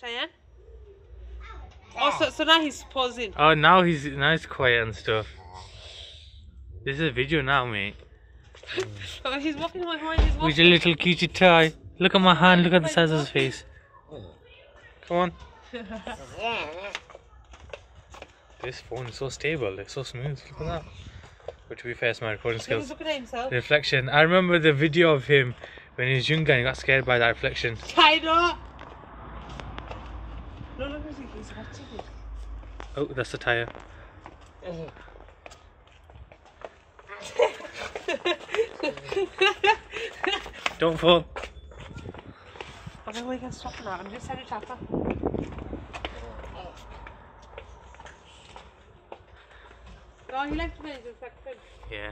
Shayaan? Oh, so, so now he's pausing. Oh, now he's now he's quiet and stuff. This is a video now, mate. Oh, he's walking away. He's walking. With your little cutie toy. Look at my hand. Look at the size of his face. Come on. This phone is so stable. It's so smooth. Look at that. But to be fair, it's my recording He's skills. looking at himself. Reflection. I remember the video of him when he was younger and he got scared by that reflection. Kaido! No, look, he's he's watching it. Oh, that's the tire. Don't fall. I don't know we can stop now. I'm just chapter. Oh, he likes to be reflection. Yeah.